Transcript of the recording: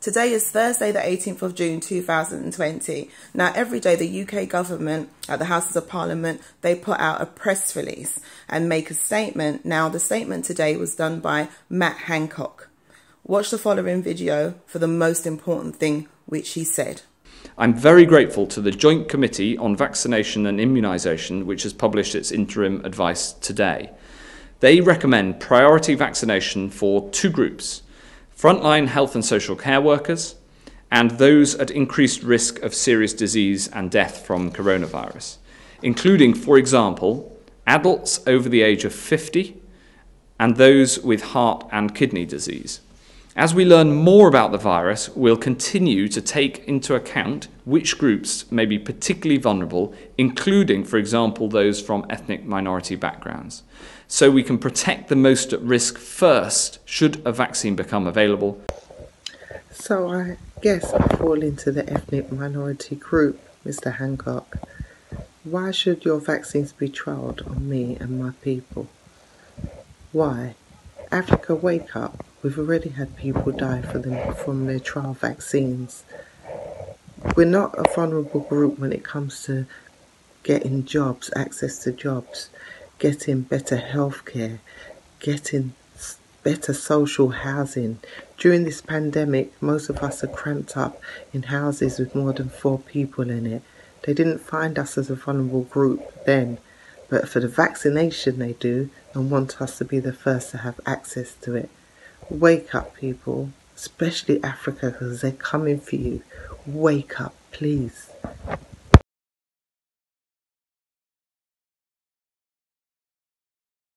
Today is Thursday, the 18th of June 2020. Now, every day, the UK government at the Houses of Parliament they put out a press release and make a statement. Now, the statement today was done by Matt Hancock. Watch the following video for the most important thing which he said. I'm very grateful to the Joint Committee on Vaccination and Immunisation, which has published its interim advice today. They recommend priority vaccination for two groups frontline health and social care workers, and those at increased risk of serious disease and death from coronavirus, including, for example, adults over the age of 50 and those with heart and kidney disease. As we learn more about the virus, we'll continue to take into account which groups may be particularly vulnerable, including, for example, those from ethnic minority backgrounds, so we can protect the most at risk first should a vaccine become available. So I guess I fall into the ethnic minority group, Mr. Hancock. Why should your vaccines be trialled on me and my people? Why? Africa, wake up. We've already had people die for them from their trial vaccines. We're not a vulnerable group when it comes to getting jobs, access to jobs, getting better healthcare, getting better social housing. During this pandemic, most of us are cramped up in houses with more than four people in it. They didn't find us as a vulnerable group then, but for the vaccination they do and want us to be the first to have access to it. Wake up, people, especially Africa, because they're coming for you. Wake up, please.